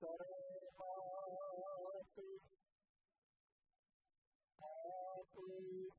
Guru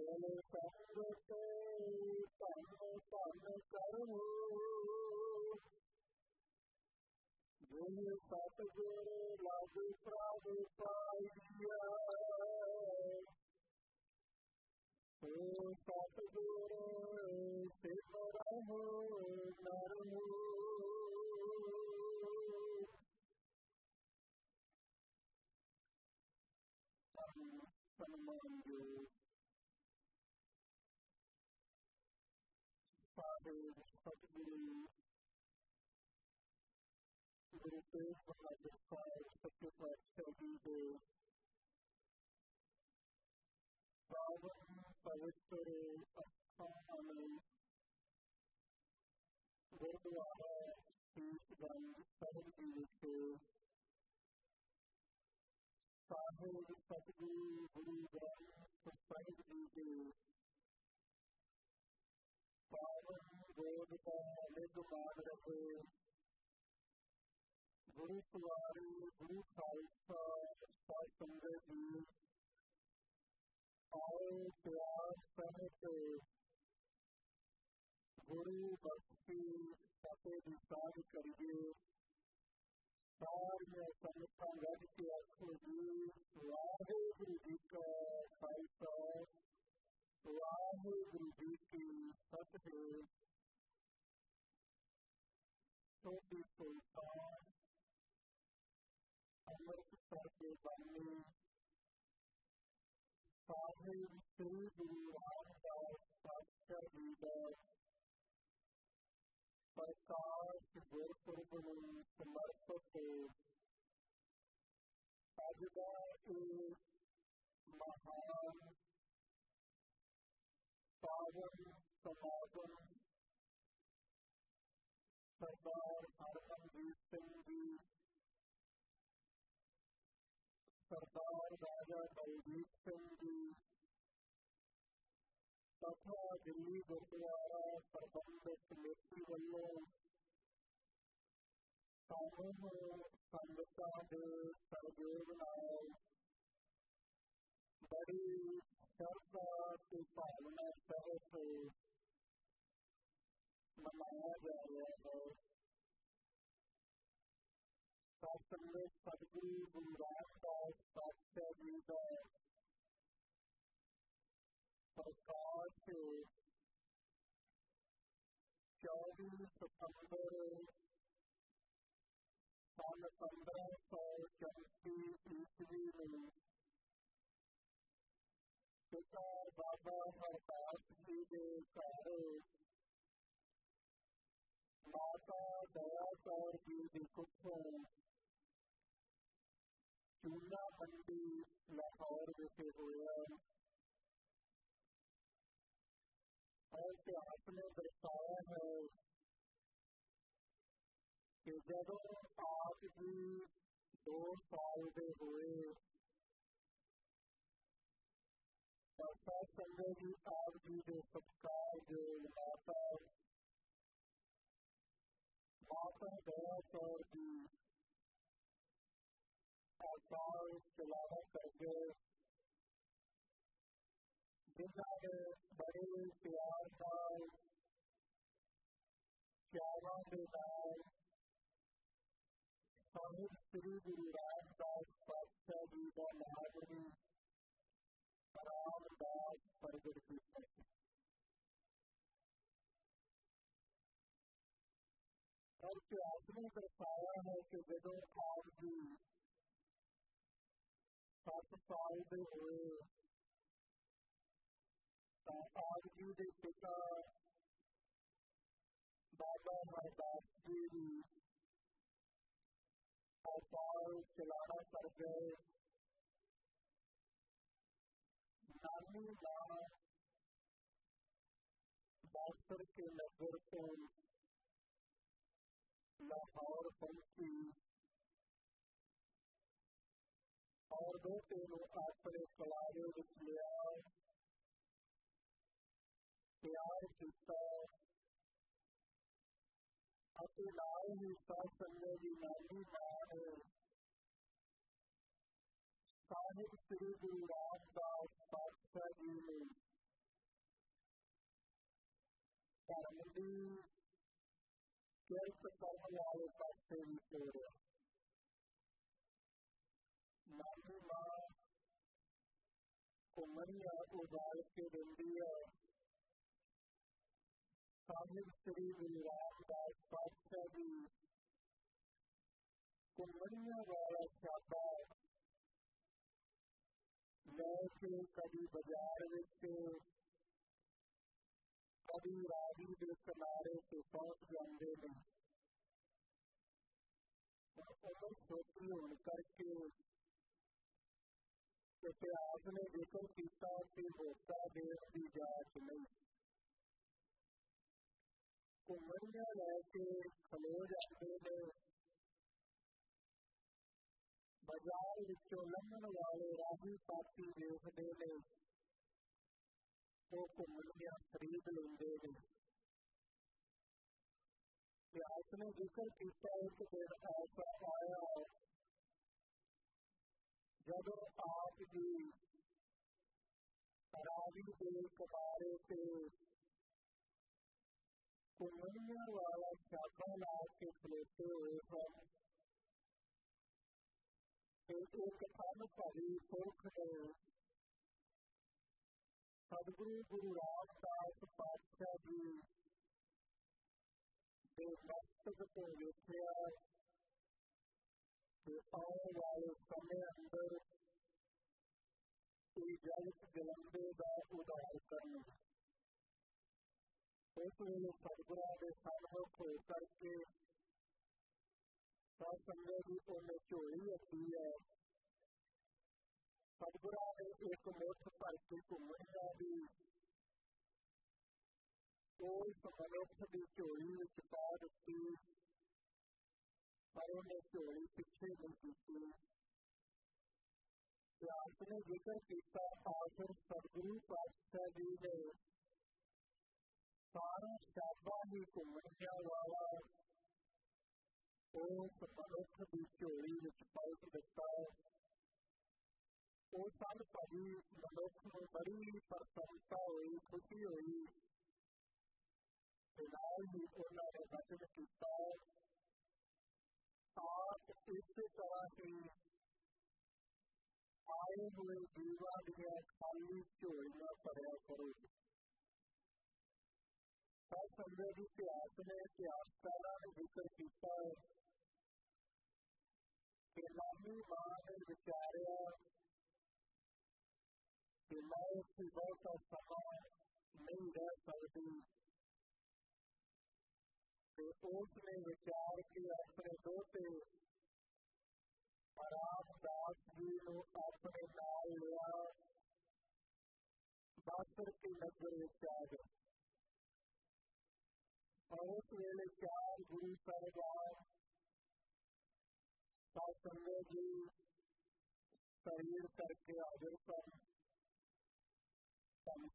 மேலே தங்கத்தை தன்னை தன்னை தருவோம் भूमि सतगुरु लागू प्रभु पाइया हे सतगुरु शिव रमो नरमो हनुमान देव things that I describe, such as like Toby the problems I would say astronomy, radioactive speech than 72. Sahil Satguru Guru Ram Society Guru Pavan Vedika Nidhu Madhava गुरु तिवारी गुरु खालसा संजय जी आओ प्यार सहित गुरु भक्ति सते विचार करिए सार में संस्था रज के आखो जी वाहे गुरु जी का खालसा वाहे गुरु जी की फतेह छोटी सुल्तान I'd like to start here by me. Father, we serve you, our God, Pastor, leader, सरकार जो प्रभु समर्पित अजगा एक महान पावन समागम सरदार हरमनजीत सिंह जी देवी चंडी तथा दिल्ली गुरुद्वारा प्रबंध समिति वालों सामूह संगता के सहयोग नाल बड़ी श्रद्धा की भावना सहित मनाया जा रहा है संदेश पत्नी गुरुवार का साक्षर हृदय सरकार चौबीस सितंबर सन पंद्रह सौ चौतीस ईस्वी में पिता बाबा हरदास जी के कार्य माता दया कौर जी की कुछ चूल्हा बंदी लाहौर जैसे से और इतिहास दर्शाया है कि जब आप जी दो साल के हुए संजय जी आप जी के सत्कार जो माता माता दया कौर जी अचार तिलावत करके बिना बड़े प्यार का चारा देना स्वामी श्री गुरु रामदास पातशाह जी का महागुरु रामदास प्रगट की और आदमी का साया है कि जगह आज भी हुए तो आप जी के पिता बाबा हरदास जी अवतार चलाना कर गए नानी माँ बासर के नगर को लाहौर पहुँची どうしているのか、それとは言うですよ。出会いとして、あとないにさせるになりなる。サヘクシルビランダーサッサリム。ダムディー、ゲルトサムヤウパチェリテル。को उदार के दंडिया साहिब श्री गुरु रामदास पातशाह जी को वाला छापा मैं कभी बाज़ार विच कभी रावी के किनारे से पहुँच जाते हैं उम्र छोटी होने करके उसे आपने देखो सीता से होता देव की जात नहीं कुमरिया लैके खलोज आते ने बाज़ार विचों लंघन वाले राही साथी देखते ने वो कुमरिया खरीद लेंगे ने आपने ज़िक्र किया एक दिन ऐसा आया ਆਇਆ ਜਦੋਂ ਆਪ ਜੀ ਰਾਵੀ ਦੇ ਕਿਨਾਰੇ ਤੇ कुमरिया वाला छापा ला के खलोते हुए सन एक थन भरी पुरख ने सदगुरु गुरु रामदास पातशाह जी के मस्तक को वेखिया देवताओं वाले समय अंदर कोई जगत विलंबेगा उदार करना इसलिए सदगुरा के सन्मुख होकर के सत्संगत जी को ने झोली रखी है सदगुरा ने एक मुठ भर के घूमने का भी उस मनुष्य की झोली पा दी ਦਿੱਤੀ ਪਰ ਉਹਨੇ ਝੋਲੀ ਪਿੱਛੇ ਨਹੀਂ ਕੀਤੀ ਤੇ ਆਪਨੇ ਜ਼ਿਕਰ ਕੀਤਾ ਆਖਰ ਸਤਿਗੁਰੂ ਪਾਤਸ਼ਾਹ ਜੀ ਨੇ ਸਾਰਾ ਸ਼ਾਬਾ ਹੀ ਘੁੰਮਣਿਆ ਵਾਲਾ ਉਸ ਮਨੁੱਖ ਦੀ ਝੋਲੀ ਵਿੱਚ ਪਲਟ ਦਿੱਤਾ ਉਹ ਸਭ ਭਾਜੀ ਮਨੁੱਖ ਨੂੰ ਬੜੀ ਪ੍ਰਸੰਨਤਾ ਹੋਈ ਖੁਸ਼ੀ ਹੋਈ ਤੇ ਨਾਲ ਹੀ ਉਹਨਾਂ ਨੇ ਵਚਨ ਕੀਤਾ और इस तरह की आए हुए विवाद दिया खाली चोरियाँ पड़ा करोगे संवेदी के आसने के आस्थाना ने ज़िक्र किया है कि नामी माँ ने विचारा कि मैं सुबह का समय नहीं रह सकती तो उसने विचार के अपने दोते रामदास जी ने अपने नाल लिया बासर की नज़र आ गए और उस वेले चार गुरु साहिबान सत्संग जी शरीर करके हाजिर सन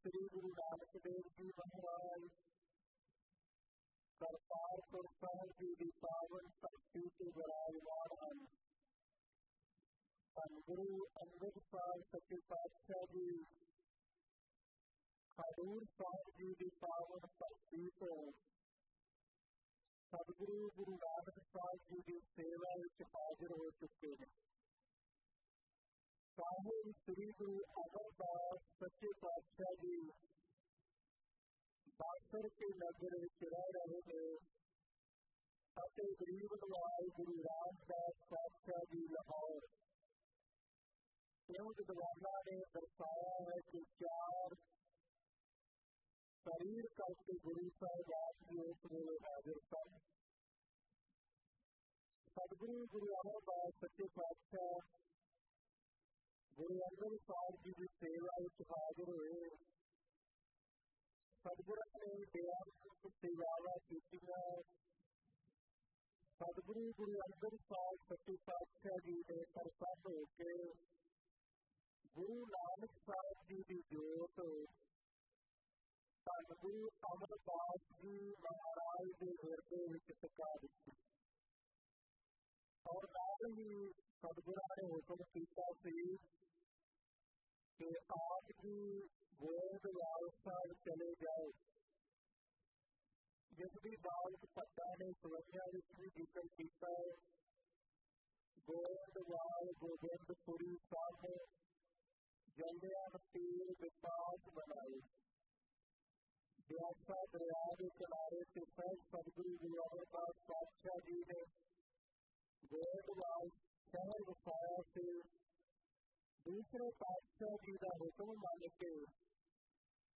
श्री गुरु नानक देव जी महाराज सरकार को स्वयं की विपावन शक्ति की विराजमान हम अंग्री अमृतपाल सती पातशाह जी खडूर साहब जी की पावन शक्ति को सदगुरु गुरु नानक साहब जी की सेवा विच हाजिर हो चुके हैं साहिब श्री गुरु अमरदास सच्चे पातशाह जी ਬਾਸਰ ਕੇ ਨਗਰ ਵਿੱਚ ਰਹਿ ਰਹੇ ਨੇ ਅਤੇ ਗਰੀਬ ਨਵਾਜ ਗੁਰੂ ਰਾਮਦਾਸ ਪਾਤਸ਼ਾਹ ਜੀ ਲਾਹੌਰ ਕਿਉਂ ਵਿਦਵਾਨਾਂ ਨੇ ਦਰਸਾਇਆ ਹੈ ਕਿ ਚਾਰ ਸਰੀਰ ਕਰਕੇ ਗੁਰੂ ਸਾਹਿਬ ਆਪ ਜੀ ਉਸ ਵੇਲੇ ਹਾਜ਼ਰ ਸਨ ਸਤਿਗੁਰੂ ਗੁਰੂ ਅਮਰਦਾਸ ਸੱਚੇ ਪਾਤਸ਼ਾਹ ਗੁਰੂ ਅੰਗਦ ਸਾਹਿਬ ਜੀ ਦੀ ਸੇਵਾ ਵਿੱਚ ਹਾਜ਼ਰ सदगुरु ने दया से ज़्यादा कीतिया सदगुरु गुरु अर्जन साहब सच्चे पातशाह जी ने सरसद हो के गुरु नानक साहब जी की जोत धन गुरु अमरदास जी महाराज के गुरदे विच टका दी और नाल ही सदगुरा ने हुक्म किया कि आप भी गोद व्यवसाय चले जाओ जिस भी बाल पत्ता ने सुरक्षा भी ज़िक्र किया है गोविंद लाल गोविंदपुरी सामने जलियान तीर पास बनाए व्याख्या दरिया के किनारे से सब सदगुरु गुरुवर पास पातशाह जी ने गोविंद शहर वसाया से ਸੀ ਦੂਸਰੇ ਪਾਤਸ਼ਾਹ ਜੀ ਦਾ ਹੁਕਮ ਮੰਨ ਕੇ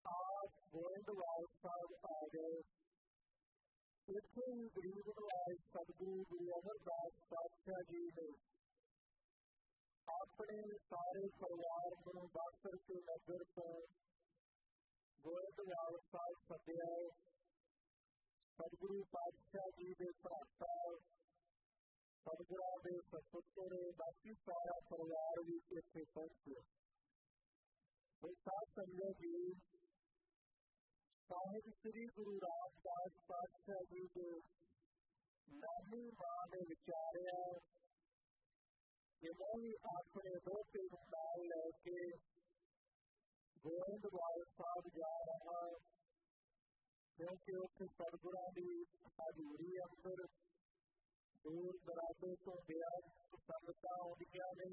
ਆਪ ਗੋਇੰਦਵਾਲ ਸਾਹਿਬ ਆ ਗਏ ਇੱਥੇ ਹੀ ਗਰੀਬ ਨਵਾਜ ਸਤਿਗੁਰੂ ਗੁਰੂ ਅਮਰਦਾਸ ਪਾਤਸ਼ਾਹ ਜੀ ਨੇ ਆਪਣੇ ਸਾਰੇ ਪਰਿਵਾਰ ਨੂੰ ਬਾਸਰ ਕੇ ਨਗਰ ਤੋਂ ਗੋਇੰਦਵਾਲ ਸਾਹਿਬ ਸੱਦਿਆ ਸਤਿਗੁਰੂ ਪਾਤਸ਼ਾਹ ਜੀ ਦੇ ਭਰਾਤਾ समुद्रादे सपुत्रे बाकी सारा परिवार भी इसके सत्य साथ समझोगे साहिब श्री गुरु रामदास पातशाह जी के नामी माँ ने विचारिया कि मैं भी अपने दोते नाल लेके गोविंद वाल साहब जा रहा क्योंकि उसे सदगुरा की हजूरी अंदर ਦੂਰ ਦਰਾਡੇ ਤੋਂ ਬਿਆਨ ਸੰਗਤਾਂ ਆਉਂਦੀਆਂ ਨੇ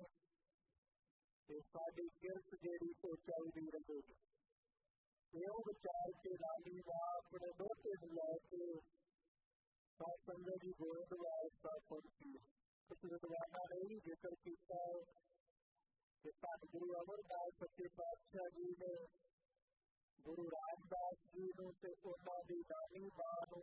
ਤੇ ਸਾਡੀ ਕਿਰਤ ਜਿਹੜੀ ਉਹ ਚੱਲਦੀ ਰਹੇਗੀ ਇਹੋ ਵਿਚਾਰ ਕੇ ਰਾਣੀ ਦਾ ਆਪਣੇ ਦੋਤੇ ਨੂੰ ਲੈ ਕੇ ਸਾਧ ਸੰਗਤ ਜੀ ਗੋਇੰਦਵਾਲ ਸਾਹਿਬ ਪਹੁੰਚੀ ਕੁਝ ਵਿਦਵਾਨਾਂ ਨੇ ਵੀ ਜ਼ਿਕਰ ਕੀਤਾ ਹੈ ਕਿ ਧੰਨ ਗੁਰੂ ਅਮਰਦਾਸ ਸੱਚੇ ਪਾਤਸ਼ਾਹ ਜੀ ਨੇ ਗੁਰੂ ਰਾਮਦਾਸ ਜੀ ਨੂੰ ਤੇ ਉਹਨਾਂ ਦੀ ਦਾਨੀ ਮਾਂ ਨੂੰ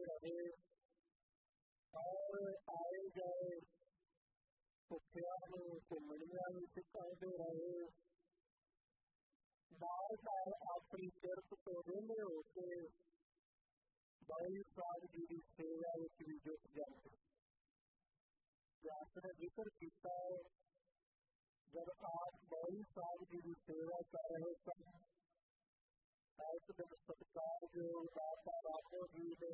आए गए सुखिया में कुमड़िया में सिखाते रहे बार बार अपनी चरत तो वेले होते बाई सादगी की सेवा विच भी जुट जाते व्यास ज़िक्र किया जब आप बाई सादगी की सेवा कर रहे थे एक दिन सत्कार जो दाता राघो जी ने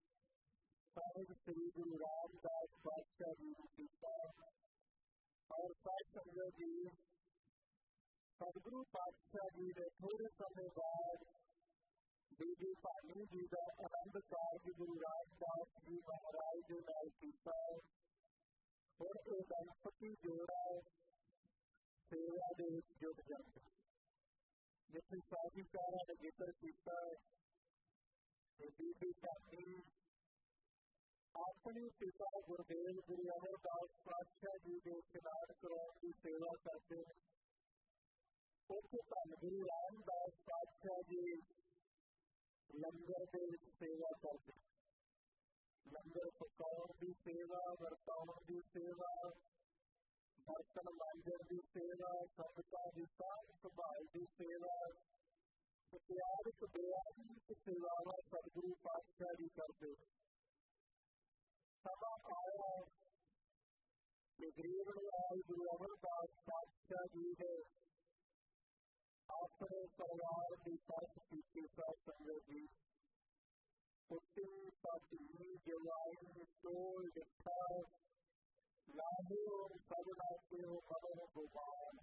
सारे शरीर रामदास बादशाह जी की और साथ जी सदगुरु पातशाह जी ने थोड़े समय बाद देवी पानी जी का आनंद कारज गुरु रामदास जी महाराज जी ने किया और ये दंपति जोड़ा सेवा के जुट जाते जिसने साधिकारा ने ज़िक्र किया बीबी पानी ਆਪਣੇ ਪਿਤਾ ਗੁਰਦੇਵ ਗੁਰੂ ਅਮਰਦਾਸ ਪਾਤਸ਼ਾਹ ਜੀ ਦੇ ਇਸ਼ਨਾਨ ਕਰਾਉਣ ਦੀ ਸੇਵਾ ਕਰਦੇ ਨੇ ਉੱਥੇ ਧੰਨ ਗੁਰੂ ਰਾਮਦਾਸ ਪਾਤਸ਼ਾਹ ਜੀ ਲੰਗਰ ਦੇ ਵਿੱਚ ਸੇਵਾ ਕਰਦੇ ਲੰਗਰ ਪਕਾਉਣ ਦੀ ਸੇਵਾ ਵਰਤਾਉਣ ਦੀ ਸੇਵਾ ਬਰਤਨ ਮਾਂਜਣ ਦੀ ਸੇਵਾ ਸੰਗਤਾਂ ਦੀ ਸਾਂਭ ਸੰਭਾਲ ਦੀ ਸੇਵਾ ਸਤਿਆਰਿਕ ਬੇਅੰਤ ਸੇਵਾਵਾਂ ਸਤਿਗੁਰੂ ਪਾਤਸ਼ਾਹ ਜੀ ਕਰਦੇ सभा कारण ग्रीवणी आई गुरुअमर दास बादशाह जी ने अपने परिवार के साथ पीछे का संयोगी पुटिन पाटी जवाई टोल जत्था लाहे और सजनाते हो कमर गोपाल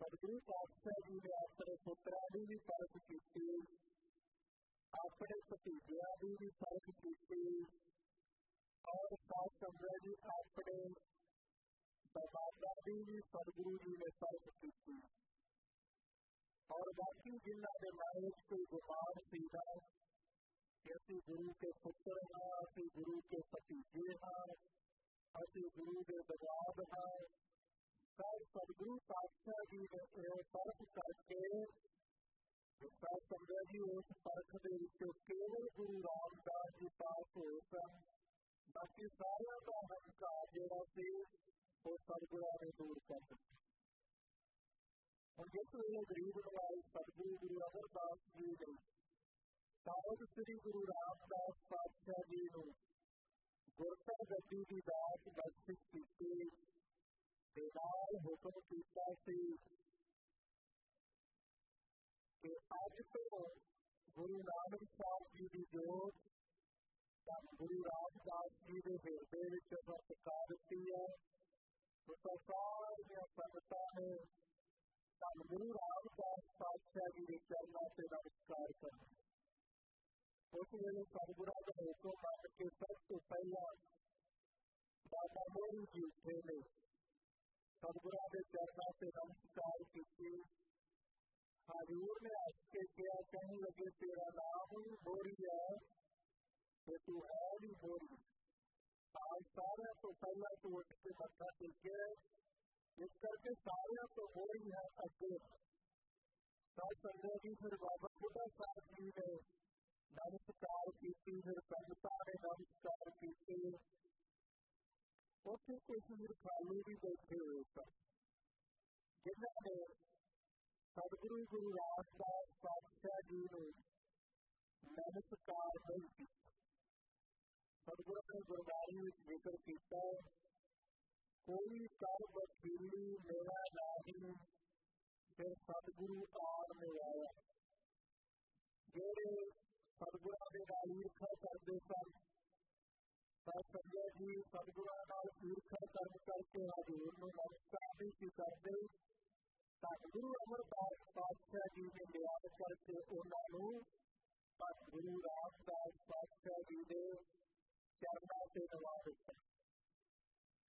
सदगुरु पातशाह जी ने अपने पुत्रा की भी तर्क की अपने भतीजिया की भी तर्क की और सात चंद्र जी अपने दादा सदगुरु जी ने सर्व की और बाकी जिन्हों के में कोई गुमान सीधा कि गुरु के पुत्र हाँ असि गुरु के भतीजे हाँ असि गुरु के दबाव हाँ सब सदगुरु पातशाह जी ने परख करके सात चंद्र जी उस परख के केवल गुरु रामदास जी पास हो ਬਾਕੀ बाकी सारा का अहंकार जरा से वो सदगुरा ने दूर कर दिया और जिस वे गरीब नवाज़ सतगुरु गुरु अमरदास जी ने साहब श्री गुरु रामदास पातशाह जी ने गुरता गद्दी की दात बख्शिश की बेदार हुक्म किया कि अज तो गुरु नानक साहब जी की जोत ਗੁਰੂ ਰਾਮਦਾਸ ਜੀ ਦੇ ਹਿਰਦੇ ਵਿੱਚ ਵਰਤਕਾਰ ਦਿੱਤੀ ਹੈ ਉਹ ਸਾਰੀਆਂ ਸੰਗਤਾਂ ਨੇ ਧੰਨ ਗੁਰੂ ਰਾਮਦਾਸ ਪਾਤਸ਼ਾਹ ਜੀ ਦੇ ਚਰਨਾਂ ਤੇ ਨਮਸਕਾਰ ਕਰਨਾ ਉਸ ਵੇਲੇ ਸਤਿਗੁਰਾਂ ਦਾ ਹੁਕਮ ਮੰਨ ਕੇ ਸਭ ਤੋਂ ਪਹਿਲਾਂ ਬਾਬਾ ਮੋਰੀ ਜੀ ਉੱਠੇ ਨੇ ਸਤਿਗੁਰਾਂ ਦੇ ਚਰਨਾਂ ਤੇ ਨਮਸਕਾਰ ਕੀਤੀ ਹਜ਼ੂਰ ਨੇ ਹੱਸ ਕੇ ਕਿਹਾ ਕਹਿਣ ਲੱਗੇ ਤੇਰਾ ਨਾਮ ਹੀ ਮੋਰੀ ਹੈ ਤੇ ਤੂੰ ਹੈ ਵੀ ਬੋਲੀ आज सारे तो पहला तो उठ के मत्था टेके इस करके सारे तो बोली है अगे सात संजय जी फिर बाबा बुढ़ा साहब जी ने नमस्कार की फिर संगता ने नमस्कार की ਉੱਥੇ ਕੁਝ ਖਾਲੀ ਵੀ ਬੈਠੇ ਹੋਏ ਸਨ ਜਿਨ੍ਹਾਂ ਨੇ ਸਤਿਗੁਰੂ ਗੁਰੂ ਰਾਮਦਾਸ ਪਾਤਸ਼ਾਹ ਜੀ ਨੂੰ ਨਮਸਕਾਰ ਨਹੀਂ ਕੀਤਾ सदगुरु ने गुरबाणी ज़िक्र किया कोई कर वकीली मेरा नहीं, फिर सतगुरु आन में आया। जेड़े सतगुरु के नाल ईर्खा करते सन संजय जी सतगुरु नाल ईर्खा कर करके हजूर में नमस्कार नहीं सी करते सतगुरु अमरदास पातशाह जी ने बयान करके उन्होंने गुरु रामदास पातशाह जी ने चरणों से नवा देता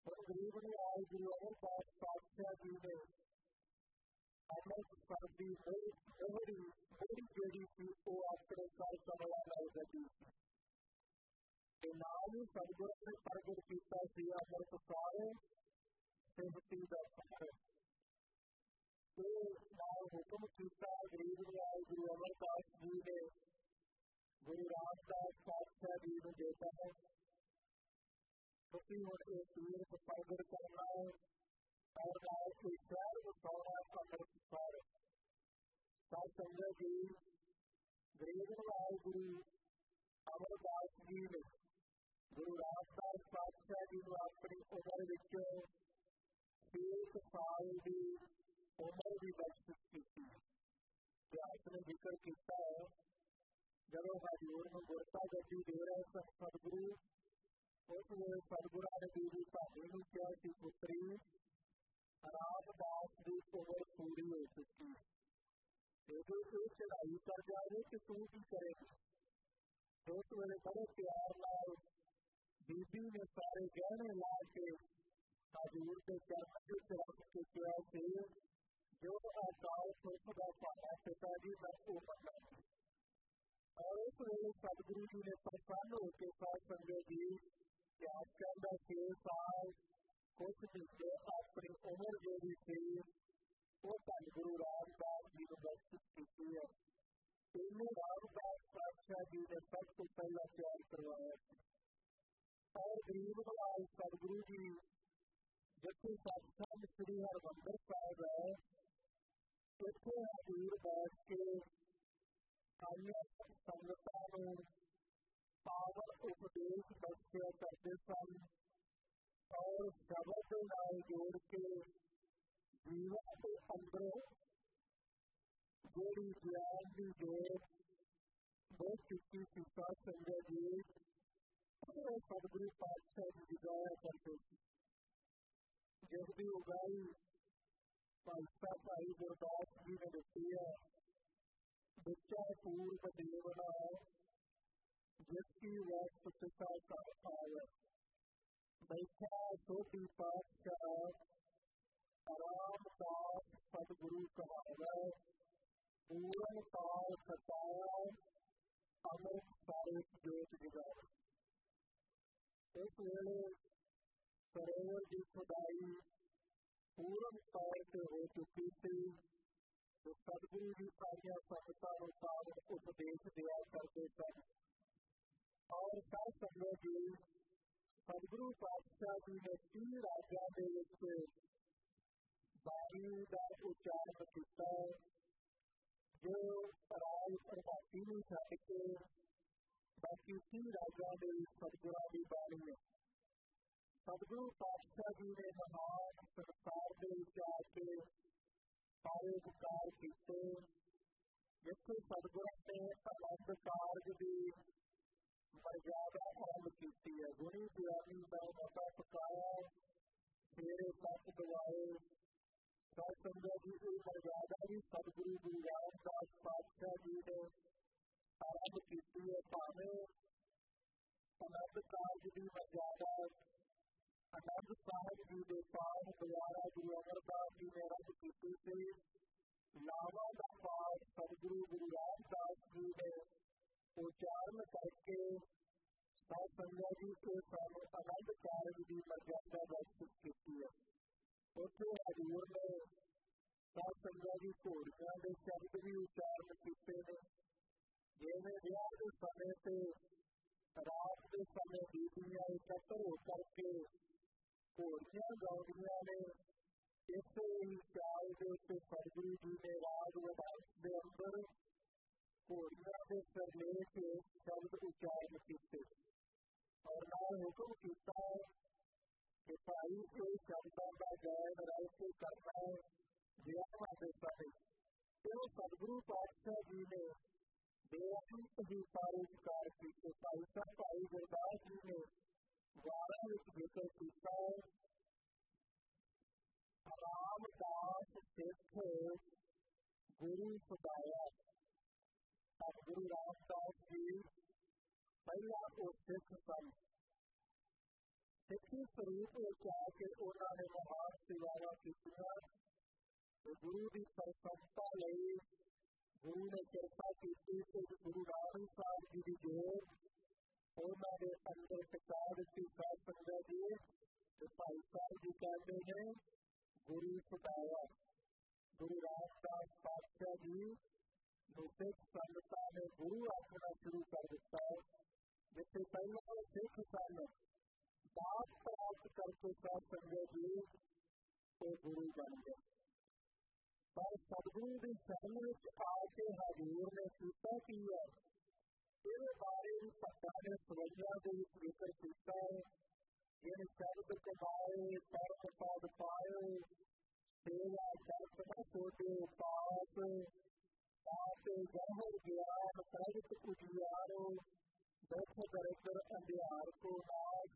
और गरीब ने आए गुरु अमरदास पातशाह जी ने अमृत सर्दी दोहरी बड़ी ਜਿਹੜੀ ਸੀ ਉਹ ਆਪਣੇ ਘਰ ਕਮਲਾ ਨਾਲ ਗੱਡੀ ਸੀ ਤੇ ਨਾਲ ਹੀ ਸਤਿਗੁਰ ਨੇ ਪ੍ਰਗਟ ਕੀਤਾ ਸੀ ਅਮਰਤ ਸਾਰੇ ਸਿਹਤੀ ਦਾ ਸਾਰ ਤੇ ਨਾਲ ਹੁਕਮ ਕੀਤਾ ਗਰੀਬ ਨੂੰ ਆਏ ਗੁਰੂ ਅਮਰਦਾਸ ਜੀ ਨੇ ਗੁਰੂ ਰਾਮਦਾਸ ਪਾਤਸ਼ਾਹ ਜੀ ਨੂੰ ਦੇਤਾ ਹੈ ਤੁਸੀਂ ਹੁਣ ਇਹ ਤੀਰਥ ਪ੍ਰਗਟ ਕਰਨਾ ਹੈ और गाय के शहर गौरा का प्रसार सात संजय जी गरीब राय गुरु अमरदास जी ने गुरु रामदास पातशाह जी को अपनी उम्र विच एक साल की उम्र की बख्शिश की इतिहास ने जिक्र किया है जब हजूर में गुरता गड्डी दे रहे सन सदगुरु ਉਸ ਵੇਲੇ ਸਤਿਗੁਰਾਂ ਨੇ ਬੀਬੀ ਭਾਨੀ ਨੂੰ ਕਿਹਾ ਸੀ ਪੁੱਤਰੀ की उम्र पूरी हो चुकी है तो ये चढ़ाई कर जाए कि तू की करेगी उस वे बड़े प्यार नाल बीबी ने सारे गहने ला के हजूर के चरण के रख के क्या थे जो अकाल पुरख का पाना पिता जी मैं वो बनना और उस वे सदगुरु जी ने प्रसन्न होकर साथ संगत जी कि आजकल का छे साल कुछ महीने अपनी उम्र ਜਿਹੜੀ ਸੀ ਉਹ ਧੰਨ ਗੁਰੂ ਰਾਮਦਾਸ ਜੀ ਨੂੰ ਬਖਸ਼ਿਸ਼ ਕੀਤੀ ਹੈ ਇਹਨੂੰ ਰਾਮਦਾਸ ਪਾਤਸ਼ਾਹ ਜੀ ਨੇ ਸਭ ਤੋਂ ਪਹਿਲਾਂ ਤਿਆਰ ਕਰਵਾਇਆ ਸੀ ਔਰ ਗਰੀਬ ਨਵਾਜ਼ ਸਤਿਗੁਰੂ ਜੀ ਜਿੱਥੇ ਸਤਸੰਗ ਸ੍ਰੀ ਹਰਮੰਦਰ ਸਾਹਿਬ ਹੈ ਇੱਥੇ ਹਜ਼ੂਰ ਬੈਠ ਕੇ ਆਈਆਂ ਸੰਗਤਾਂ पावर उपदेश produce करते सन और जगत नाल जोड़ के जीवन के अंदर जोड़ी ज्ञान की जोड़ बहुत चुकी सीता संजय जी पूरे सदगुरु पातशाह जी जगाया करते थे जब भी उगाई पालसा भाई गुरदास जी ने दिखी है बच्चा पूर्व देवना जिसकी वक्त पिता का आया बैठा छोटी पातशाह रामदास सदगुरु कहावे पूरन काल खताया अमृत सारे जोत जगावे इस वेले सरोवर की खुदाई पूर्ण तौर से हो चुकी थी तो सदगुरु जी सारिया संगतां पावन उपदेश दिया करते सन और सब संगत जी सदगुरु पातशाह जी ने तीन राजा के बाणी का उच्चारण किया। जो राज प्रभाती नहीं छड़ के बाकी तीन राजा के सदगुरा की बाणी है सदगुरु पातशाह जी ने महान संसार के आके सारे उपकार किए। जिथे सदगुरु ने आनंद कारज की मर्यादा अमल की है गुणी ज्ञानी मता पकाया मेरे तक दवाए सत्संगा जी की मर्यादा भी सदगुरु गुरु रामदास पातशाह जी ने आरंभ की है भावे आनंद कारज की मर्यादा आनंद साहब जी के पान द्वारा गुरु अमरदास जी ने आरंभ की लावा का पाठ सदगुरु गुरु रामदास जी ने उच्चारण करके संध्या जी के आनंद कारज की मर्यादा विकसित की है उत्थे हजूर ने संध्या जी घोड़िया के शब्द भी उच्चारण किए जिन्हें विह के समय से रात के समय बीबियाँ एकत्र हो करके घोड़िया गाउंदिया ने इस ही चाल के उत्ते सदगुरु जी ने राज विधान के अंदर के सरलेख शब्द उच्चारण किए और नाल हुक्म कि भाई के शब्दों का गायन रल करना विरामा देता है तो सदगुरु पातशाह जी ने बेअंत ही सारे उपकार किए भाई साहब भाई गुरदास जी ने वारा विच ज़िक्र किया रामदास सिख गुरु गुरु रामदास जी पहला सन सिखी स्वरूप उन्होंने महान सेवावां की गुरु की प्रसन्नता लई गुरु ने कृपा की गुरु नानक साहब जी की ज़ोर उन्होंने अंदर टिका दी साध संगत जी तो भाई साहब जी कहते हैं गुरु सुधाया गुरु रामदास पातशाह जी सिख संगतां ने गुरु आखना शुरू कर दिता है जिसे पहले सिख सन दास प्राप्त करके साथ संगत जी तो गुरु बन गए पर सदगुरु की शरण आके हजूर ने किया की है इस बारे भी भक्ता ने सवैया के ज़िक्र किया है जिन शब्द कमाए परम पद पाए सेवा न सोचे पास पाते गहर ज्ञान प्रगट उजियारो दुख दरिद्र अंधियार को नाश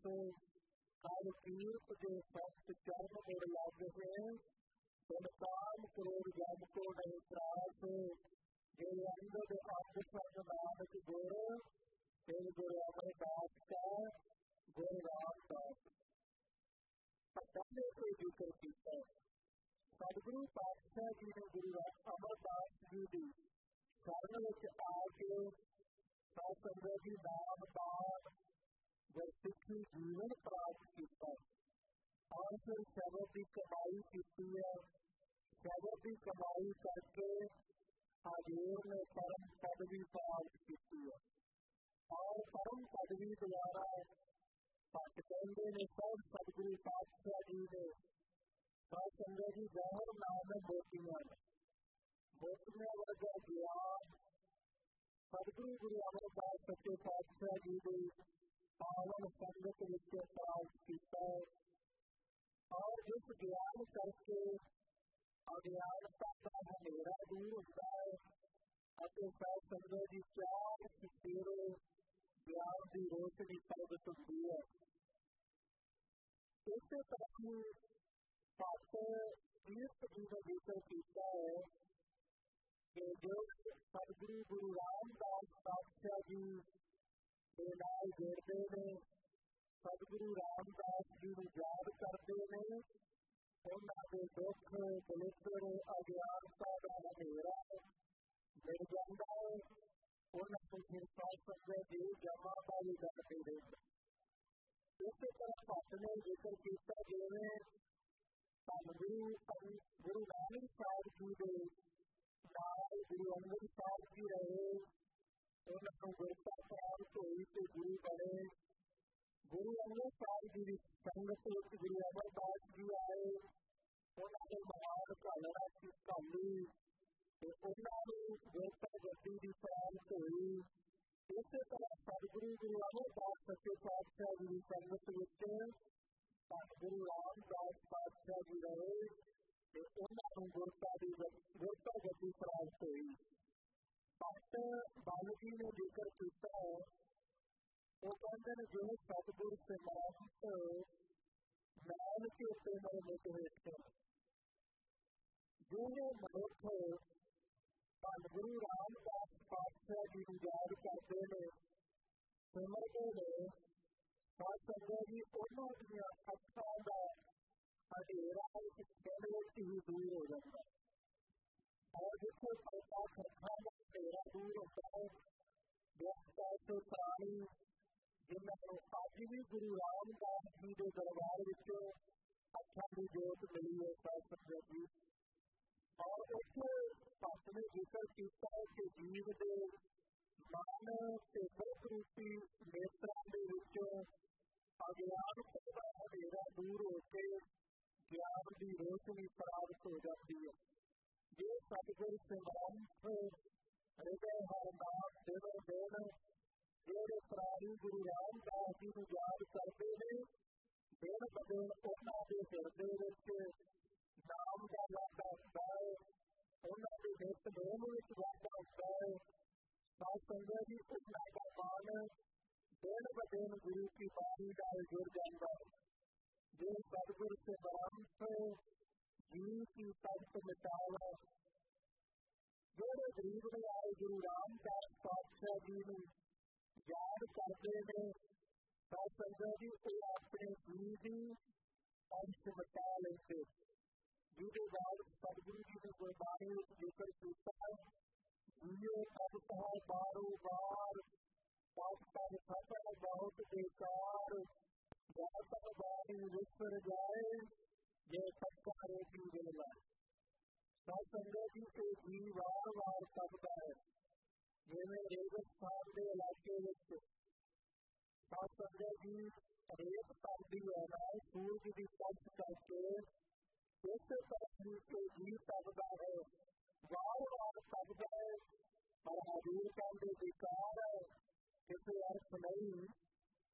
काल कीर्त जो सत्य चरण मुड़ लग है काम क्रोध जम को नहीं त्रास जे अंगद अंग संग नानक गुर फिर गुरु अमरदास का गुरु रामदास पहले को ज़िक्र किया सदगुरु पातशाह जी ने गुरु अमरदास जी की शरण आ के सतसंग जी नाम दान गुरसिखी जीवन प्राप्त किया और फिर शब्द की कमाई की है शब्द की कमाई करके हजूर ने परम पदवी प्राप्त की है और परम पदवी द्वारा कहते ने सब सदगुरु पातशाह जी ने सत्संग जी जहर नाम मोतियां मोतियां वर्गा ज्ञान सदगुरु गुरु अमरदास सच्चे पातशाह जी ने पावन संगत विच प्राप्त किया और जिस ज्ञान करके अज्ञानता का हमेरा दूर होता है ਅਤੇ ਸਾਧ ਸੰਗਤ ਦੀ ਚਾਰ ਸਿਰੇ ਗਿਆਨ ਦੀ ਰੋਸ਼ਨੀ ਪ੍ਰਗਟ ਹੁੰਦੀ ਹੈ ਇਸੇ ਤਰ੍ਹਾਂ ਹੀ ਭਗਤ ਤੀਰਥ ਜੀ ਨੇ ਜ਼ਿਕਰ ਕੀਤਾ ਹੈ ਕਿ ਜੋ ਸਤਿਗੁਰੂ ਗੁਰੂ ਰਾਮਦਾਸ ਪਾਤਸ਼ਾਹ ਜੀ ਦੇ ਨਾਲ ਜੁੜਦੇ ਨੇ ਸਤਿਗੁਰੂ ਰਾਮਦਾਸ ਜੀ ਨੂੰ ਯਾਦ ਕਰਦੇ ਨੇ ਉਹਨਾਂ ਦੇ ਦੁੱਖ ਦਲਿੱਦਰ ਅਗਿਆਨਤਾ ਦਾ ਹਨੇਰਾ ਮਿਲ ਜਾਂਦਾ ਹੈ ਉਹਨਾਂ ਨੂੰ ਫਿਰ ਸੰਗਤ ਦੀ ਜਮਾ ਪਾਈ ਕਰਦੇ ਨੇ ਇਸੇ ਤਰ੍ਹਾਂ ਭੱਟ ਨੇ ਜ਼ਿਕਰ ਕੀਤਾ ਜਿਵੇਂ and we can we नहीं सार की दे नारे गुरु अंगन सार की रहे उन अंगोता सार को ही तो गुरु बने गुरु अंगन सार की संगत एक गुरु अमर दास जी आए उन्होंने महान कालरा की काली तो उन्होंने गोता गति की सार को ही इसे तरह सदगुरु गुरु अमर दास सच्चे पातशाह गुरु संगत विच on the very long side, side said we रहे उन अंगोटा भी गोटा गति प्राय से डॉक्टर बालजी ने देकर पूछा वो कहते हैं जो सतगुरु से नाम से नाम के ऊपर मेरे मोटिवेट कर जो ये मनुष्य धन गुरु रामदास पातशाह जी की याद करते हैं सिमरते हैं ਨੇ ਸਾਧ ਸੰਗਤ ਜੀ ਉਹਨਾਂ ਦੀਆਂ ਅੱਖਾਂ ਦਾ ਹਨੇਰਾ ਇੱਕ ਛੇੜ ਵਿੱਚ ਹੀ ਦੂਰ ਹੋ ਜਾਂਦਾ और जिससे पैसा खर्चा में तेरा दूर होता है व्यवस्था से प्राणी ਜਿਨ੍ਹਾਂ ਨੂੰ ਅੱਜ ਵੀ ਗੁਰੂ ਰਾਮਦਾਸ ਜੀ ਦੇ ਦਰਬਾਰ ਵਿੱਚ ਅੱਖਾਂ ਦੀ ਜੋਤ ਮਿਲੀ ਹੈ ਸਾਧ ਸੰਗਤ ਜੀ ਔਰ ਉੱਥੇ ਭਗਤ ਨੇ ਜ਼ਿਕਰ ਕੀਤਾ ਹੈ ਕਿ ਜੀਵ ਦੇ ਮਨ ਤੇ ਦੁੱਖ ਰੂਪੀ ਨੇਤਰਾਂ ਦੇ ਵਿੱਚ ਅਗਿਆਨ ਦਾ ਹਨੇਰਾ ਦੂਰ ਹੋ ਕੇ ਗਿਆਨ ਦੀ ਰੋਸ਼ਨੀ ਪ੍ਰਾਪਤ ਹੋ ਜਾਂਦੀ ਹੈ ਜੇ ਸਤਿਗੁਰ ਸਿਮਰੰਤ ਹਿਰਦੇ ਹਰ ਨਾਮ ਦੇਵ ਦੇਣ ਜਿਹੜੇ ਪ੍ਰਾਣੀ ਗੁਰੂ ਰਾਮਦਾਸ ਜੀ ਨੂੰ ਯਾਦ ਕਰਦੇ ਨੇ ਦਿਨ ਬਦਲ ਉਹਨਾਂ ਦੇ ਹਿਰਦੇ ਵਿੱਚ ਨਾਮ ਦਾ ਵਾਧਾ ਹੁੰਦਾ ਹੈ ਉਹਨਾਂ ਦੇ ਨਿਤ ਨੇਮ ਵਿੱਚ ਵਾਧਾ ਹੁੰਦਾ ਹੈ ਸਾਧ ਸੰਗਤ ਜੀ ਉਹਨਾਂ ਦਾ ਮਾਨ ਦਿਨ ਬਦਲ ਗੁਰੂ ਕੀ ਬਾਣੀ ਨਾਲ ਜੁੜ ਜਾਂਦਾ ਹੈ ਜੋ ਸਤਿਗੁਰ ਸੇ ਬ੍ਰਹਮਤ ਜੀ ਕੀ ਤਖਤ ਮਿਟਾਵਾ ਜਿਹੜੇ ਗਰੀਬ ਨੇ ਆਏ ਗੁਰੂ ਰਾਮਦਾਸ ਪਾਤਸ਼ਾਹ ਜੀ ਨੂੰ ਯਾਦ ਕਰਦੇ ਨੇ ਤਾਂ ਸੰਗਤ ਜੀ ਉਹ ਆਪਣੇ ਜੀ ਦੀ ਅੰਸ਼ ਬਤਾ ਲੈਂਦੇ ਜਿਹਦੇ ਬਾਅਦ ਸਤਿਗੁਰੂ ਜੀ ਨੇ ਗੁਰਬਾਣੀ ਵਿੱਚ ਜ਼ਿਕਰ ਕੀਤਾ ਹੈ ਜੀਓ ਕਬ ਕਹਾ ਬਾਰੋ ਬਾਰ बहुत बेकार जाता बारी विश्वर जाए ये सबका रेटी बेला सत्संगति से जीव वार वार करता है जिन्हें रेगिस्तान के इलाके विच सत्संगति रेत करती है ना सूर्य की तप करके इस तरह से जीव सकता है वार वार सकता है पर हजूर का विकार है क्योंकि यार सुनाई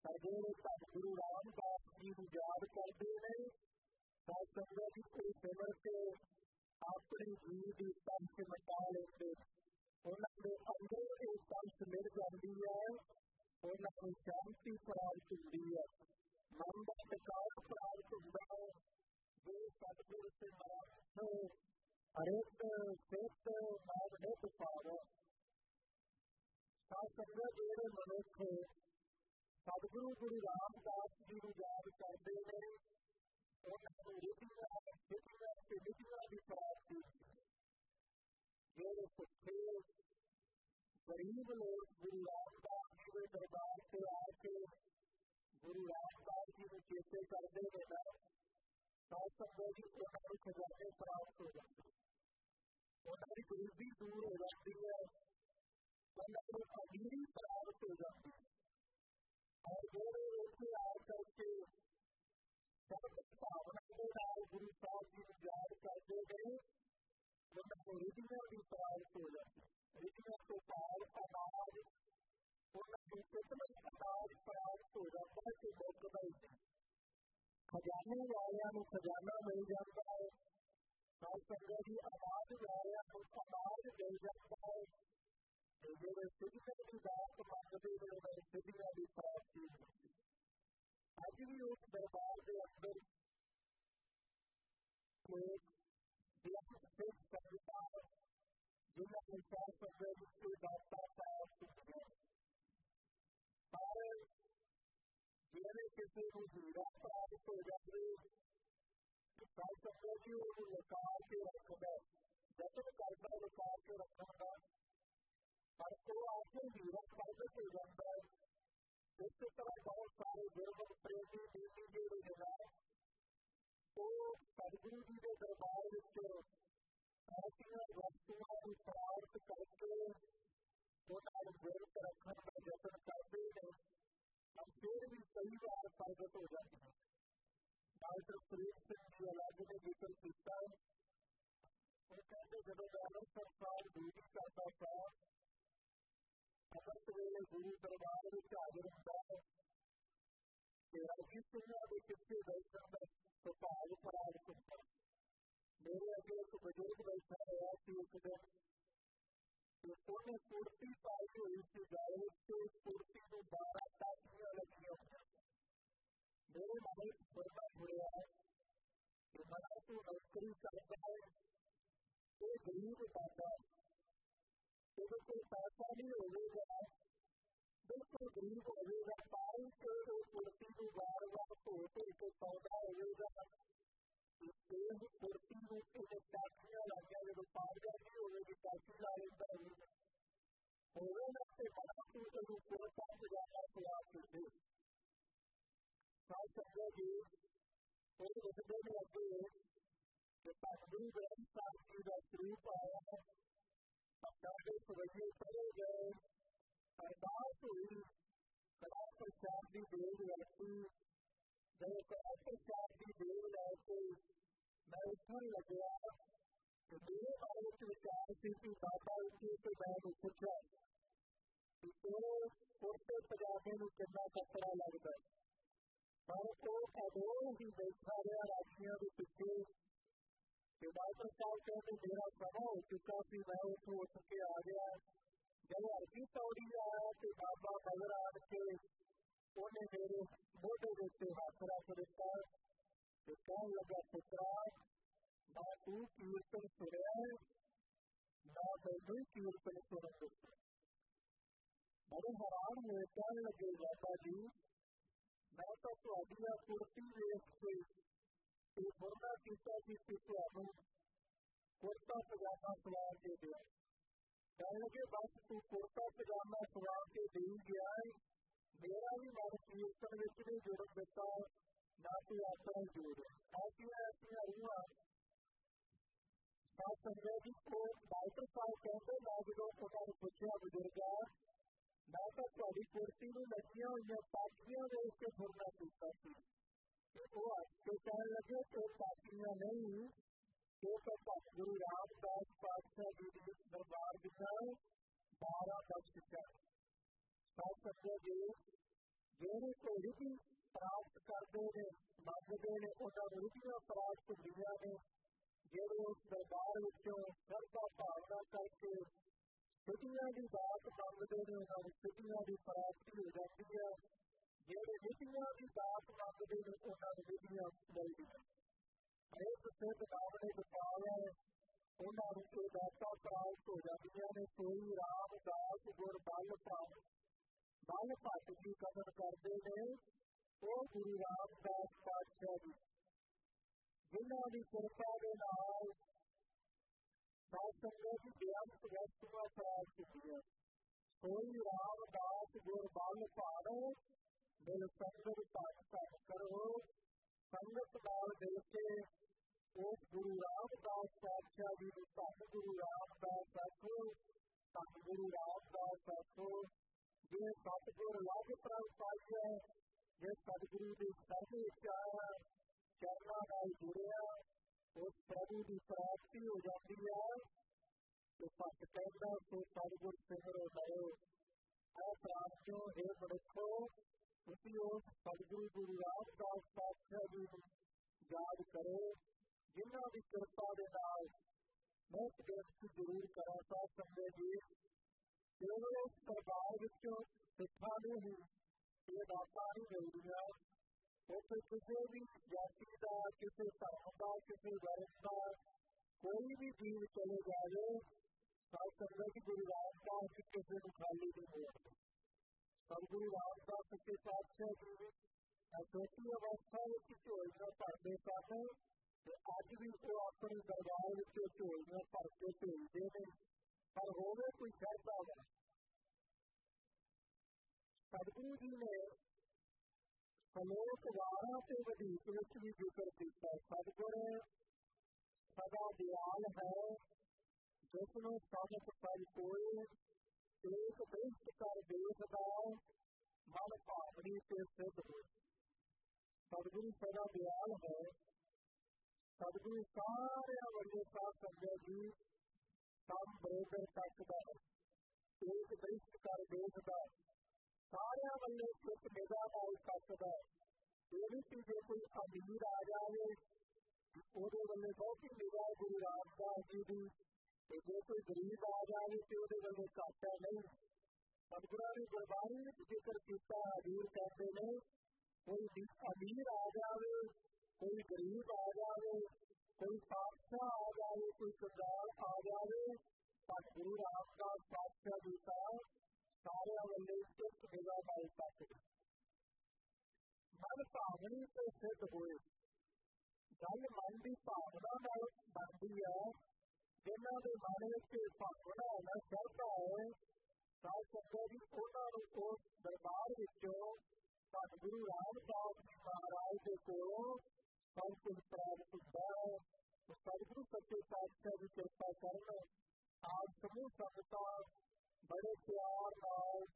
सवेरे तक गुरु रामदास जी को याद करते रहे साथ संगत जी को सिमर के अपनी जीव की तंस मचा लेते उन्होंने अंदर की तंस मिल जाती है उन्होंने शांति प्राप्त होती है मन का विकास प्राप्त होता है जो सतगुरु से प्राप्त हो हरेक सिद्ध मार्ग पावे नित पाव संगत ਜਿਹੜੇ ਮਨੁੱਖ ਸਤਿਗੁਰੂ ਗੁਰੂ ਰਾਮਦਾਸ ਜੀ ਨੂੰ ਯਾਦ ਕਰਦੇ ਨੇ ਉਹਨਾਂ ਨੂੰ ਰਿਧੀਆਂ ਸਿੱਧੀਆਂ ਤੇ ਵਿਧੀਆਂ ਦੀ ਪ੍ਰਾਪਤੀ ਜਿਹੜੇ ਸੁੱਖੇ ਗਰੀਬ ਲੋਕ ਗੁਰੂ ਰਾਮਦਾਸ ਜੀ ਦੇ ਦਰਬਾਰ ਤੇ ਆ ਕੇ ਗੁਰੂ ਰਾਮਦਾਸ ਜੀ ਨੂੰ ਚੇਤੇ ਕਰਦੇ ਨੇ ਨਾ ਸਾਧ ਸੰਗਤ ਜੀ ਉਹਨਾਂ ਨੂੰ ਖਜ਼ਾਨੇ ਪ੍ਰਾਪਤ ਹੋ ਜਾਂਦੇ ਉਹਨਾਂ ਦੀ ਗਰੀਬੀ ਦੂਰ ਹੋ ਜਾਂਦੀ ਹੈ वरना वो अग्नि प्राप्त हो जाती है और गोरे से आकर के सर्व स्थापना के नाम गुरु साहब जी विचार करते गए वरना वो रिटिया भी प्राप्त हो जाती है रिटिया के पार अनाज उनकी कितना अनाज प्राप्त हो जाता है कि बचता ही नहीं खजाने वालों को खजाना मिल जाता है और संजय जी अनाज वालों को अनाज मिल जाता है So they were physically back to Madhuri, they were physically back to अभी उस दरबार के अंदर एक संविधान जिला पंचायत सदस्य जिसके दाता साहब सिंह है सारे ज़िले किसी को गिरफ़्तार को जाते संसद की वो निकाल के रखना जतन करना निकाल के रखना परसों आपने यूरोप का जो पैगंबर उसके तरह बहुत सारे देवत प्रेमी देवी देवी जगह तो सदगुरु जी के दरबार ऐसी वस्तुओं की प्राप्त करके उन्हें गुरु रखने का यत्न करते हैं और फिर भी कई बार प्रगट हो जाते हैं डॉक्टर प्रेम सिंह जी अलग ने ज़िक्र किया और कहते जब गांधी सरकार दूरी का दफ़ा अगस्त मेरे गुरु दरबार में जागरूकता है तेरा जिस दुनिया में किसके बैठा है तो पाग पराग सुनता मेरे अगे एक बुज़ुर्ग बैठा है कि एक दिन उन्होंने कुर्ती पाई हुई थी गाय से कुर्ती में बारह टाटियाँ लगी हुई मेरे मन बड़ा हुआ है कि मना तू नौकरी करता है तो गरीब पाता है तेरे कोई पैसा नहीं होगा this is a group that is a fine service for the people who are around for a physical soldier. It is a service for the people who are taxing on the other side of you, or the taxing on the other side. और आपके पास भी तो जो कोटा के जाता है आपके लिए साथ शब्द जी और उसमें भी आपके जो तकदीर है साथ की रात्रि पर आप जाके सुबह पड़े गए And also, the also Shadi Devi Rati, the also Shadi Devi Rati, Marital Lagya, तो मेरे बारे में विचार थी कि बाबा उठे तो मैं उठ जाऊँ तो उसके पजामे में चंदा कचरा लग गया और तो अदोर ही बैठा गया राशियों के पीछे विधायक साहब कहते मेरा समय हो चुका कि मैं उठू उठ के आ गया मैंने अर्जी तोड़ी आया कि बाबा बलराज के कोने मेरे मोटे बेटे हाथरा पुरस्कार तो कहने लगा पुत्रा ना तू कीर्तन सुने ना बलबुल कीर्तन सुन बड़े हैरान हुए कहने लगे बाबा जी मैं तो थोड़ी कुर्ती वेख के मुर्दा किसा जी की तुम कुर्ता पजामा सवार के दिया कहने के बस तू कुर्ता पजामा सुना के दे गया है मेरा भी मन कीर्तन विच भी जुड़ दिता ना तू अपना जोड़ ऐसा ऐसा हुआ साथ संजय जी को डॉक्टर साहब कहते मैं जो पता पूछा बुजुर्गा मैं तो थोड़ी कुर्ती में लगिया हुई पाकिया देख के फिरना पीता सी वो आपको कहने लगे तो पाकिया नहीं ਜੀ ਦੇ ਦਰਬਾਰ ਵਿੱਚ ਬਾਰਾ ਬਖਸ਼ ਹੈ ਸਾਧ ਸੰਗਤ ਜੀ ਜਿਹੜੇ ਕੋਈ ਰਿਧੀ ਪ੍ਰਾਪਤ ਕਰਦੇ ਨੇ ਮੰਗਦੇ ਨੇ ਉਹਨਾਂ ਨੂੰ ਰਿਧੀਆਂ ਪ੍ਰਾਪਤ ਹੁੰਦੀਆਂ ਨੇ ਜਿਹੜੇ ਉਸ ਦਰਬਾਰ ਵਿੱਚੋਂ ਸਰਦਾ ਭਾਵਨਾ ਕਰਕੇ ਸਿੱਧੀਆਂ ਦੀ ਬਾਤ ਮੰਗਦੇ ਨੇ ਉਹਨਾਂ ਨੂੰ ਸਿੱਧੀਆਂ ਦੀ ਪ੍ਰਾਪਤੀ ਹੋ ਜਾਂਦੀ ਹੈ ਜਿਹੜੇ ਵਿਧੀਆਂ ਦੀ ਦਾਤ ਮੰਗਦੇ ਨੇ ਉਹਨਾਂ ਨੂੰ ਵਿਧੀਆਂ ਮਿਲਦੀਆਂ ਹਰੇਕ ਸਿੱਧ ਨਾਮ ਨੇ ਦਿਖਾਇਆ ਉਹਨਾਂ ਨੂੰ ਕੋਈ ਦਾਤਾ ਪ੍ਰਾਪਤ ਹੋ ਜਾਂਦੀਆਂ ਨੇ ਕੋਈ ਰਾਮ ਦਾਸ ਗੁਰ ਬਲ ਪਾਵ ਬਲ ਭੱਟ ਦੀ ਕਦਰ ਕਰਦੇ ਨੇ ਉਹ ਗੁਰੂ ਰਾਮਦਾਸ ਪਾਤਸ਼ਾਹ ਜੀ ਜਿਨ੍ਹਾਂ ਦੀ ਕਿਰਪਾ ਦੇ ਨਾਲ ਸਾਧ ਸੰਗਤ ਦੀ ਬੇਅੰਤ ਵਸਤੂਆਂ ਪ੍ਰਾਪਤ ਕੀਤੀਆਂ ਕੋਈ ਰਾਮਦਾਸ ਗੁਰ ਬਲ ਭਾਣੋ ਮਿਲ ਸੰਗਤ ਧੰਨ ਧੰਨ ਕਰੋ संगत भाव देखे एक गुरु रामदास पातशाह जी ने धन गुरु रामदास साखो धन गुरु रामदास साखो जो सतगुर लग प्रभ है जो सतगुरु के सर्व इच्छा चरणा नाल जुड़िया उस प्रभु की प्राप्ति हो जाती है तो सत कहता तो सतगुर सिमर हो करो ऐ प्राप्तियों हे मनुखो ਇਹ ਮਨੁੱਖੋ ਤੁਸੀਂ ਉਸ ਸਤਿਗੁਰੂ ਗੁਰੂ ਰਾਮਦਾਸ ਪਾਤਸ਼ਾਹ ਜੀ ਨੂੰ ਯਾਦ ਕਰੋ ਜਿਨ੍ਹਾਂ ਦੀ ਕਿਰਪਾ ਦੇ ਨਾਲ ਮੈਂ ਬੇਨਤੀ ਜ਼ਰੂਰ ਕਰਾਂ ਸਾਧ ਸੰਗਤ ਜੀ ਕੇਵਲ ਇਸ ਪਰਿਵਾਰ ਵਿੱਚੋਂ ਸਿੱਖਾਂ ਨੂੰ ਹੀ ਇਹ ਦਾਤਾਂ ਨਹੀਂ ਮਿਲਦੀਆਂ ਉੱਥੇ ਕਿਸੇ ਵੀ ਜਾਤੀ ਦਾ ਕਿਸੇ ਧਰਮ ਦਾ ਕਿਸੇ ਵਰਗ ਦਾ ਕੋਈ ਵੀ ਜੀਵ ਚਲੇ ਜਾਵੇ ਸਾਧ ਸੰਗਤ ਜੀ ਗੁਰੂ ਰਾਮਦਾਸ ਜੀ ਕਿਸੇ ਨੂੰ ਖਾਲੀ ਨਹੀਂ ਹੋਣਗੇ ਸਭ ਗੁਰੂ ਰਾਮਦਾਸ ਸੱਚੇ ਪਾਤਸ਼ਾਹ ਜੀ ਨੇ ਛੋਟੀ ਅਵਸਥਾ ਵਿੱਚ ਝੋਲੀਆਂ ਭਰਦੇ ਸਨ ਤੇ ਅੱਜ ਵੀ ਉਹ ਆਪਣੇ ਦਰਬਾਰ ਵਿੱਚ ਝੋਲੀਆਂ ਭਰ ਕੇ ਭੇਜਦੇ ਨੇ ਪਰ ਹੋਵੇ ਕੋਈ ਸ਼ਰਧਾ ਵਾ ਸਤਿਗੁਰੂ ਜੀ ਨੇ ਸਲੋਕ ਵਾਰਾਂ ਤੇ ਵਧੇਕ ਵਿੱਚ ਵੀ ਜ਼ਿਕਰ ਕੀਤਾ ਸਤਿਗੁਰ ਸਦਾ ਦਿਆਲ ਹੈ ਜਿਸ ਨੂੰ ਸਾਧਕ ਪਰ ਕੋਈ ਇੱਕ ਬੇਸ਼ਟ ਕਰ ਦੇਖਦਾ ਮਨ ਭਾਵਨੀ ਤੇ ਸਿੱਧ ਹੋ ਸਤਿਗੁਰੂ ਸਦਾ ਦਿਆਲ ਹੈ ਸਤਿਗੁਰੂ ਸਾਰਿਆਂ ਵੱਲੋਂ ਸਾਥ ਸੰਗਤ ਜੀ ਸਭ ਬਰੋਬਰ ਤੱਕਦਾ ਹੈ ਇੱਕ ਬੇਸ਼ਟ ਕਰ ਦੇਖਦਾ ਸਾਰਿਆਂ ਵੱਲੋਂ ਇੱਕ ਨਿਗਾਹ ਨਾਲ ਤੱਕਦਾ ਇਹ ਵੀ ਕਿ ਜੇ ਕੋਈ ਅਮੀਰ ਆ ਜਾਵੇ ਉਹਦੇ ਵੱਲੋਂ ਬਹੁਤੀ ਨਿਗਾਹ ਗੁਰੂ ਰਾਮਦਾਸ ਜੀ ਦੀ तो जो कोई गरीब आ जाए तो उन्हें बल काटता नहीं सदगुरा ने गुरबाणी में ज़िक्र किया अमीर कहते ने कोई अमीर आ जाए कोई गरीब आ जाए कोई पातशाह आ जाए कोई सरदार आ जाए सतगुरु आपका पातशाह जी का सारे वाले एक जगह बाई पाते मन भावनी तो सिद्ध हुए गल मन की भाव हमारे भारत के भागड़ा होना चाहता है साथ सकता कि उन्होंने को दरबार विचों सतगुरु रामदास जी महाराज जी को संत प्राप्त किया है सतगुरु सच्चे पातशाह की कृपा करना आज समूह संगता बड़े प्यार नाल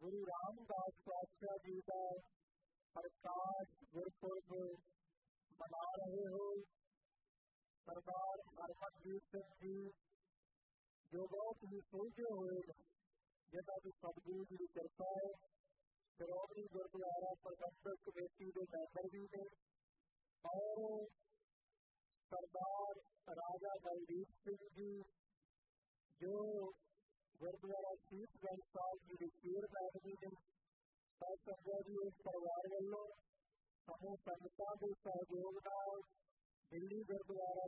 गुरु रामदास पातशाह जी का प्रकाश गुरपुरब मना रहे हो सरदार बार हमारे पास जो बहुत ही सोचे हुए जैसा कि सदगुरु जी करता है श्रोमणी गुरुद्वारा प्रबंधक कमेटी के मेंबर भी ने और सरदार राजा बलदीप सिंह जी जो गुरुद्वारा शीतगंज साहब जी के चेयरमैन भी ने संजय जी एक परिवार वालों समूह संगत के सहयोग दिल्ली घर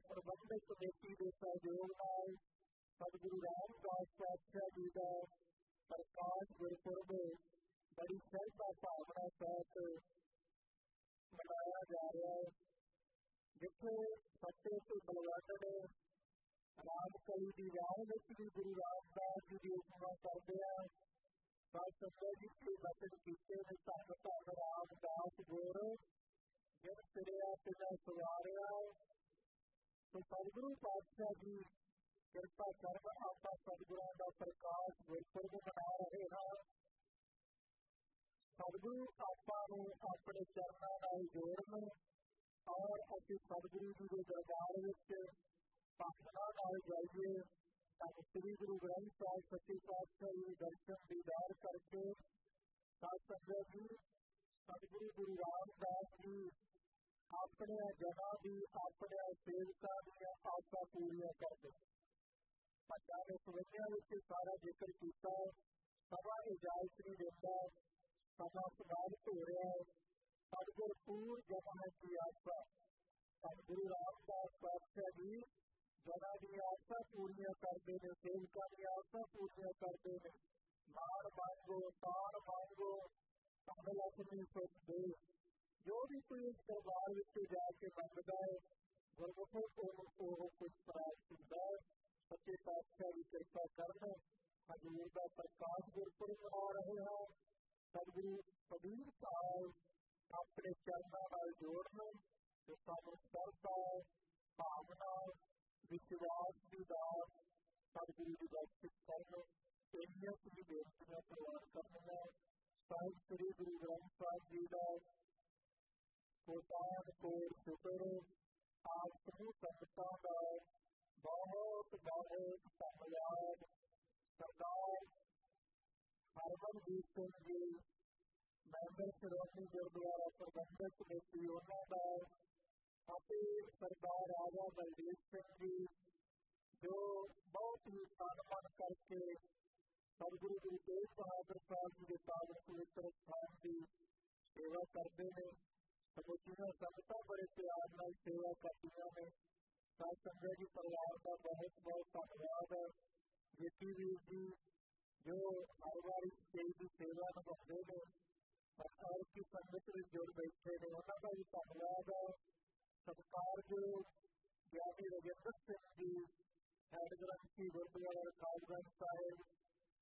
प्रबंधक कमेटी देता योगदान सदगुरु रामदास पातशाह जी का प्रकाश गुरपुरब बड़ी श्रद्धा भावना साथ मनाया जा रहा है जिथे सत्ते से बलवादड़ रामकली की राह भी गुरु रामदास जी की उपमा करते हैं बस जी के बचन किए धन धन रामदास गुर जब तेरे पिता सुधारिया तो सतगुरु पातशाह जी कृपा कर आपका सतगुरों का प्रकाश गुरपुरब मना रहे हैं सतगुरु आपा ने अपने चरणों नाल जोड़न और असि सतगुरु जी के दरबार विच प्रार्थना नाल जाइए तब श्री गुरु ग्रंथ साहब सच्चे पातशाह जी दर्शन दीदार करके सत संगत जी सतगुरु गुरु रामदास जी ਸਾਧ ਸੰਗਤ ਜੀ ਸਤਿਗੁਰੂ ਗੁਰੂ ਰਾਮਦਾਸ ਜੀ ਆਪਣੇ ਜਨਾਂ ਦੀ ਆਪਣੇ ਸੇਵਕਾਂ ਦੀਆਂ ਆਸਾਂ ਪੂਰੀਆਂ ਕਰਦੇ ਪੱਟਾਂ ਦੇ ਸਵੰਨਿਆਂ ਵਿੱਚ ਸਾਰਾ ਜ਼ਿਕਰ ਕੀਤਾ ਸਭਾ ਇਜਾਜ਼ਤ ਨਹੀਂ ਦਿੰਦਾ ਸਭਾ ਸਵਾਲ ਹੋ ਰਿਹਾ ਹੈ ਸਤਿਗੁਰ ਪੂਰ ਜਮਾਂ ਦੀ ਆਸਾ गुरु रामदास पातशाह जी जना दी आशा पूरियां करते हैं सेवकों की आशा पूरियां करते हैं मान मांगो तान मांगो अमल अपनी सुख दे जो भी कोई इस दरबार से जाके मंगता है प्रमुखों को उनको वो कुछ प्रार्थना सच्चे पातशाह की कृपा करना हजूर का प्रकाश गुरपुर मना रहे हैं सभी कबीर साहब अपने चरणों वाल जोड़ना तो सानू श्रद्धा भावना विश्वास की दान सतगुरु जी का शिक्षण इनिया भी बेनतियाँ प्रवान करनियाँ साहिब श्री गुरु ग्रंथ साहब जी का ਕੋਟਾਨ ਕੋਰ ਸ਼ੁਕਰ ਆਪ ਸਮੂਹ ਸੰਗਤਾਂ ਦਾ ਬਹੁਤ ਬਹੁਤ ਧੰਨਵਾਦ ਸਰਦਾਰ ਹਰਮਨਦੀਪ ਸਿੰਘ ਜੀ ਮੈਂਬਰ ਸ਼੍ਰੋਮਣੀ ਗੁਰਦੁਆਰਾ ਪ੍ਰਬੰਧਕ ਕਮੇਟੀ ਉਹਨਾਂ ਦਾ ਅਤੇ ਸਰਦਾਰ ਰਾਜਾ ਬਲਦੇਵ ਸਿੰਘ ਜੀ ਜੋ ਬਹੁਤ ਹੀ ਸਨਮਾਨ ਕਰਕੇ ਸਤਿਗੁਰੂ ਗੁਰੂ ਤੇਗ ਬਹਾਦਰ ਸਾਹਿਬ ਜੀ ਦੇ ਪਾਵਨ ਪਵਿੱਤਰ ਸਥਾਨ ਦੀ ਸੇਵਾ ਕਰਦੇ ਨੇ ਸਮੁੱਚੀਆਂ ਸੰਗਤਾਂ ਬੜੇ ਪਿਆਰ ਨਾਲ ਸੇਵਾ ਕਰਦੀਆਂ ਨੇ ਸਾਧ ਸੰਗਤ ਜੀ ਪਰਿਵਾਰ ਦਾ ਬਹੁਤ ਬਹੁਤ ਧੰਨਵਾਦ ਹੈ ਜਿੱਤੀ ਵੀਰ ਜੀ ਜੋ ਹਰ ਵਾਰੀ ਸੇਵਾ ਦੀ ਸੇਵਾ ਨਿਭਾਉਂਦੇ ਨੇ ਸਰਕਾਰ ਦੀ ਸੰਗਤ ਵਿੱਚ ਜੁੜ ਬੈਠੇ ਨੇ ਉਹਨਾਂ ਦਾ ਵੀ ਧੰਨਵਾਦ ਹੈ ਸਤਿਕਾਰਯੋਗ ਗਿਆਨੀ ਰਜਿੰਦਰ ਸਿੰਘ ਜੀ ਹੈਡ ਗ੍ਰੰਥੀ ਗੁਰਦੁਆਰਾ ਕਾਲਗੰਜ ਸਾਹਿਬ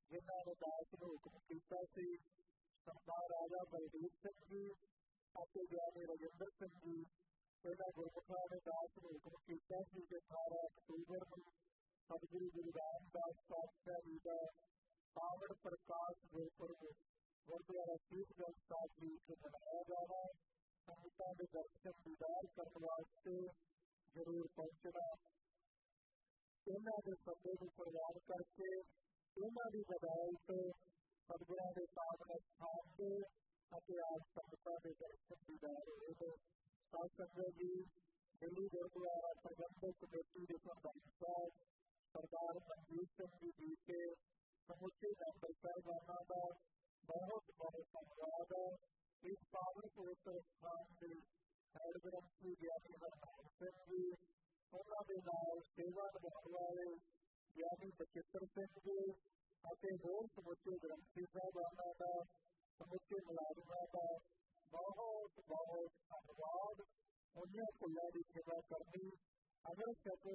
ਜਿਨ੍ਹਾਂ ਨੇ ਦਾਸ ਨੂੰ ਹੁਕਮ ਕੀਤਾ ਸੀ ਸਰਦਾਰ ਰਾਜਾ ਬਲਦੀਪ ਸਿੰਘ ਜੀ ਅਤੇ ਗਿਆਨੀ ਰਜਿੰਦਰ ਸਿੰਘ ਜੀ ਇਹਨਾਂ ਗੁਰਮੁਖਾਂ ਨੇ ਦਾਸ ਨੂੰ ਹੁਕਮ ਕੀਤਾ ਸੀ ਕਿ 18 ਅਕਤੂਬਰ ਨੂੰ ਸਤਿਗੁਰੂ ਗੁਰੂ ਰਾਮਦਾਸ ਪਾਤਸ਼ਾਹ ਜੀ ਦਾ ਪਾਵਨ ਪ੍ਰਕਾਸ਼ ਗੁਰਪੁਰਬ ਗੁਰਦੁਆਰਾ ਸੀਸਗੰਜ ਸਾਹਿਬ ਜੀ ਮਨਾਇਆ ਜਾਣਾ ਸੰਗਤਾਂ ਦੇ ਦਰਸ਼ਨ ਦੀਦਾਰ ਕਰਨ ਵਾਸਤੇ ਜ਼ਰੂਰ ਪਹੁੰਚਣਾ ਇਹਨਾਂ ਦੇ ਸੱਦੇ ਨੂੰ ਪ੍ਰਵਾਨ ਕਰਕੇ ਇਹਨਾਂ ਦੀ ਬਦਾਇਤ ਸਤਿਗੁਰਾਂ ਦੇ ਪਾਵਨ ਸਥਾਨ ਤੇ ਅਤੇ ਆਪ ਸੰਗਤਾਂ ਦੇ ਦਰਸ਼ਨ ਦੀਦਾਰ ਹੋਵੇ ਸਾਧ ਸੰਗਤ ਜੀ ਦਿੱਲੀ ਗੁਰਦੁਆਰਾ ਪ੍ਰਬੰਧਕ ਕਮੇਟੀ ਦੇ ਪ੍ਰਧਾਨ ਸਾਹਿਬ ਸਰਦਾਰ ਮਨਜੀਤ ਸਿੰਘ ਜੀ ਜੀ ਕੇ ਸਮੁੱਚੇ ਮੈਂਬਰ ਸਾਹਿਬਾਨਾਂ ਦਾ ਬਹੁਤ ਬਹੁਤ ਧੰਨਵਾਦ ਹੈ ਇਸ ਪਾਵਨ ਪਵਿੱਤਰ ਸਥਾਨ ਦੇ ਹੈਡ ਗ੍ਰੰਥੀ ਗਿਆਨੀ ਹਰਨਾਮ ਸਿੰਘ ਜੀ ਉਹਨਾਂ ਦੇ ਨਾਲ ਸੇਵਾ ਨਿਭਾਉਣ ਵਾਲੇ ਗਿਆਨੀ ਬਚਿੱਤਰ ਸਿੰਘ ਜੀ ਅਤੇ ਹੋਰ ਸਮੁੱਚੇ ਗ੍ਰੰਥੀ ਸਾਹਿਬਾਨਾਂ ਦਾ समुद्र मुलाजिमा का बहुत बहुत धन्यवाद उन्हें खुलारी सेवा करनी अगर सको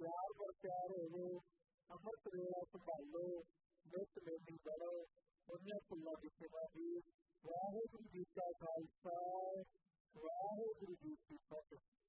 प्यार पर प्यार हो अमृत रेवा संभालो मुफ़्त लेनी करो उन्हें खुलारी सेवा दी वाहेगुरु जी का खालसा वाहेगुरु जी की फतेह